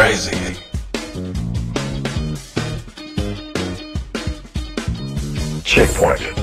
crazy. Checkpoint.